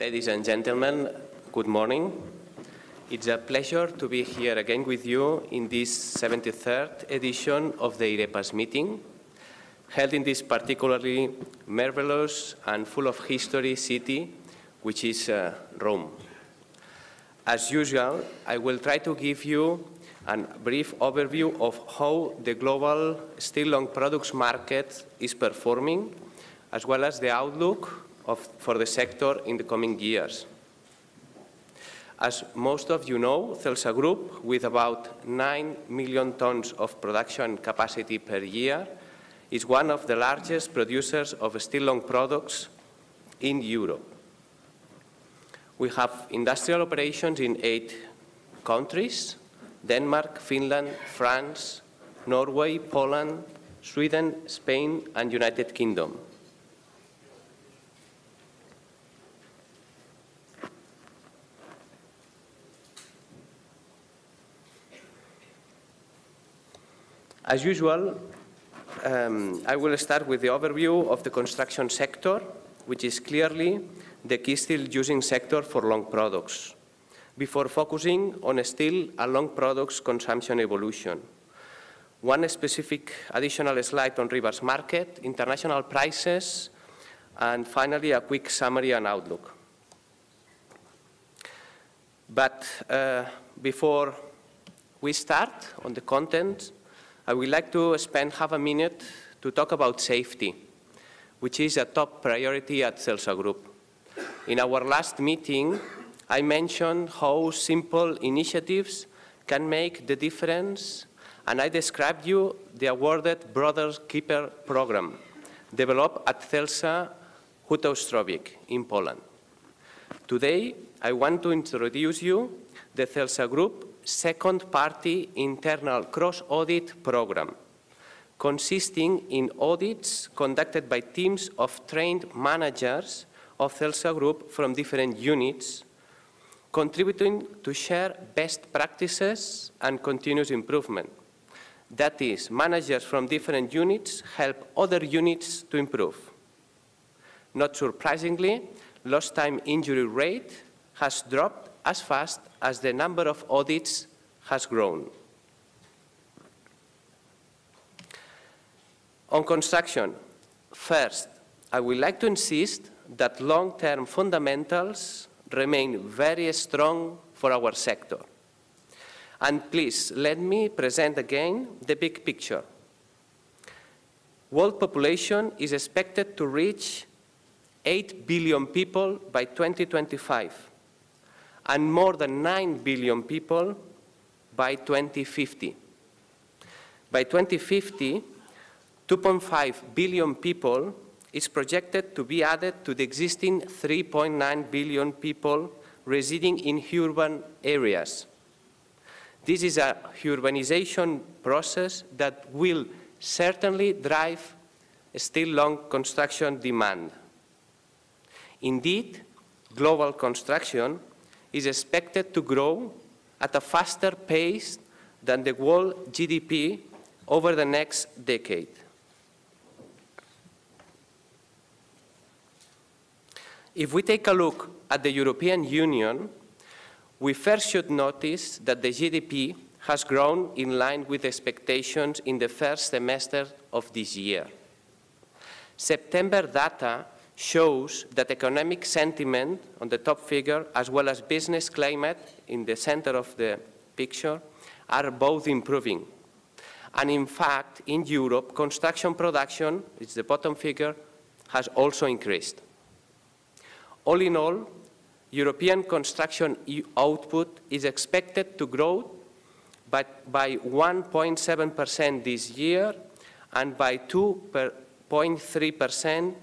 Ladies and gentlemen, good morning. It's a pleasure to be here again with you in this 73rd edition of the IREPAS meeting, held in this particularly marvelous and full of history city, which is uh, Rome. As usual, I will try to give you a brief overview of how the global steel long products market is performing, as well as the outlook of, for the sector in the coming years. As most of you know, Celsa Group, with about 9 million tons of production capacity per year, is one of the largest producers of steel long products in Europe. We have industrial operations in eight countries, Denmark, Finland, France, Norway, Poland, Sweden, Spain, and United Kingdom. As usual, um, I will start with the overview of the construction sector, which is clearly the key steel using sector for long products, before focusing on steel and long products consumption evolution. One specific additional slide on rebars market, international prices, and finally a quick summary and outlook. But uh, before we start on the content, I would like to spend half a minute to talk about safety, which is a top priority at Celsa Group. In our last meeting, I mentioned how simple initiatives can make the difference, and I described you the awarded Brothers Keeper program, developed at Celsa Huta in Poland. Today, I want to introduce you the Celsa Group second-party internal cross-audit program, consisting in audits conducted by teams of trained managers of Celsa Group from different units, contributing to share best practices and continuous improvement. That is, managers from different units help other units to improve. Not surprisingly, lost time injury rate has dropped as fast as the number of audits has grown. On construction, first, I would like to insist that long-term fundamentals remain very strong for our sector. And please, let me present again the big picture. World population is expected to reach 8 billion people by 2025 and more than 9 billion people by 2050. By 2050, 2.5 billion people is projected to be added to the existing 3.9 billion people residing in urban areas. This is a urbanization process that will certainly drive still long construction demand. Indeed, global construction is expected to grow at a faster pace than the world GDP over the next decade. If we take a look at the European Union, we first should notice that the GDP has grown in line with expectations in the first semester of this year. September data shows that economic sentiment on the top figure, as well as business climate in the center of the picture, are both improving. And in fact, in Europe, construction production, it's the bottom figure, has also increased. All in all, European construction output is expected to grow by, by 1.7% this year and by 2.3%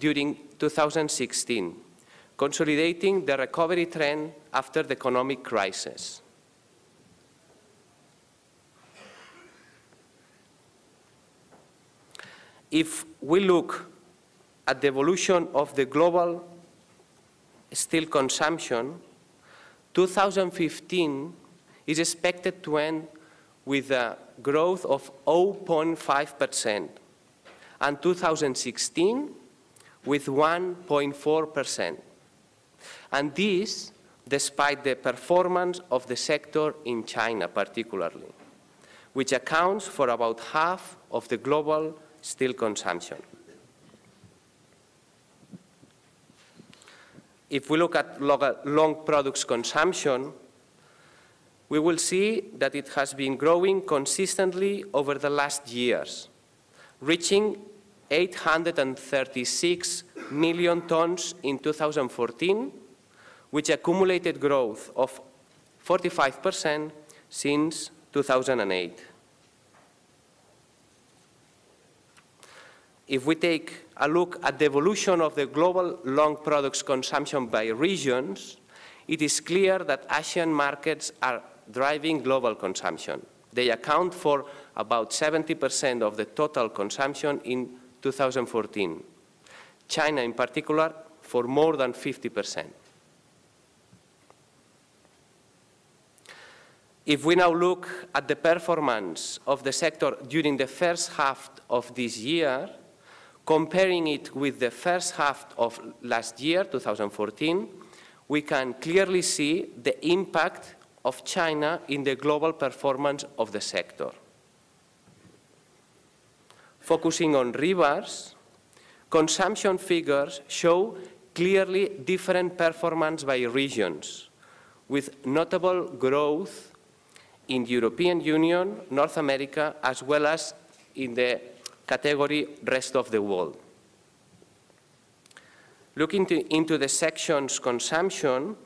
during 2016, consolidating the recovery trend after the economic crisis. If we look at the evolution of the global steel consumption, 2015 is expected to end with a growth of 0.5%, and 2016 with 1.4%. And this despite the performance of the sector in China particularly, which accounts for about half of the global steel consumption. If we look at long products consumption, we will see that it has been growing consistently over the last years, reaching 836 million tons in 2014 which accumulated growth of 45% since 2008. If we take a look at the evolution of the global long products consumption by regions, it is clear that Asian markets are driving global consumption. They account for about 70% of the total consumption in 2014. China, in particular, for more than 50 percent. If we now look at the performance of the sector during the first half of this year, comparing it with the first half of last year, 2014, we can clearly see the impact of China in the global performance of the sector. Focusing on rebars, consumption figures show clearly different performance by regions, with notable growth in the European Union, North America, as well as in the category rest of the world. Looking to, into the section's consumption,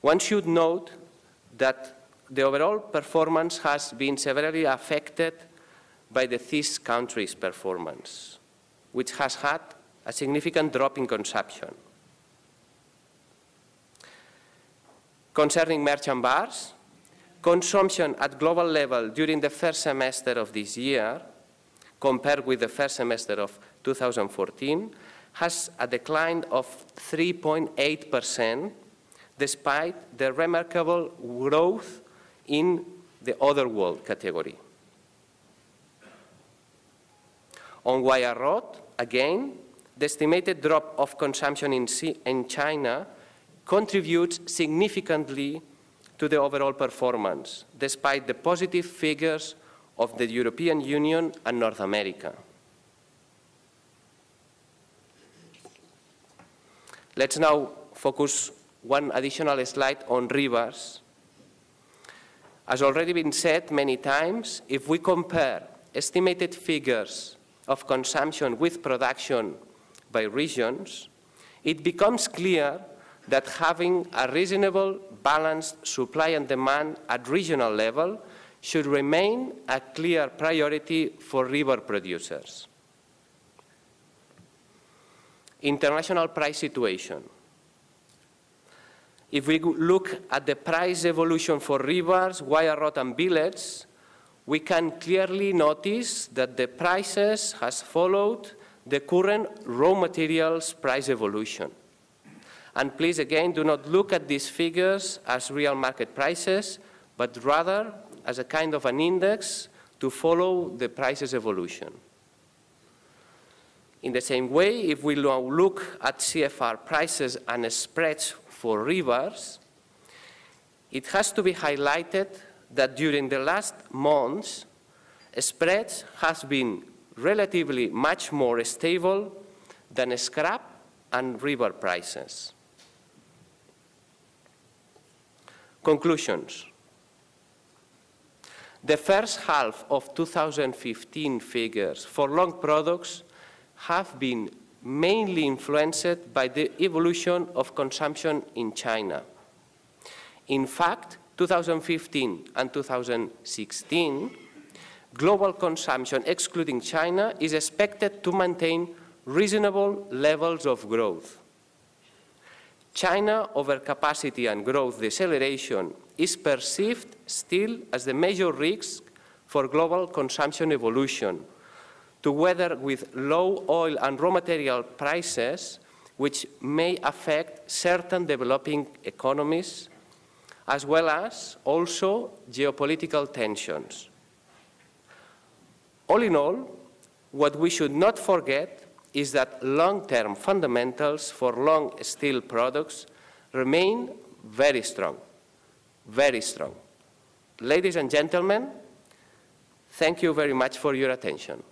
one should note that the overall performance has been severely affected by the CIS countries' performance, which has had a significant drop in consumption. Concerning merchant bars, consumption at global level during the first semester of this year, compared with the first semester of 2014, has a decline of 3.8% despite the remarkable growth in the other world category. On rod, again, the estimated drop of consumption in, in China contributes significantly to the overall performance, despite the positive figures of the European Union and North America. Let's now focus one additional slide on rebars. As already been said many times, if we compare estimated figures of consumption with production by regions, it becomes clear that having a reasonable balanced supply and demand at regional level should remain a clear priority for rebar producers. International price situation. If we look at the price evolution for rebars, wire rod and billets, we can clearly notice that the prices has followed the current raw materials price evolution. And please, again, do not look at these figures as real market prices, but rather as a kind of an index to follow the prices evolution. In the same way, if we look at CFR prices and spreads for rebars, it has to be highlighted that during the last months, spreads has been relatively much more stable than scrap and rebar prices. Conclusions. The first half of 2015 figures for long products have been mainly influenced by the evolution of consumption in China. In fact, 2015 and 2016, global consumption, excluding China, is expected to maintain reasonable levels of growth. China overcapacity and growth deceleration is perceived still as the major risk for global consumption evolution, together with low oil and raw material prices, which may affect certain developing economies, as well as also geopolitical tensions. All in all, what we should not forget is that long-term fundamentals for long steel products remain very strong, very strong. Ladies and gentlemen, thank you very much for your attention.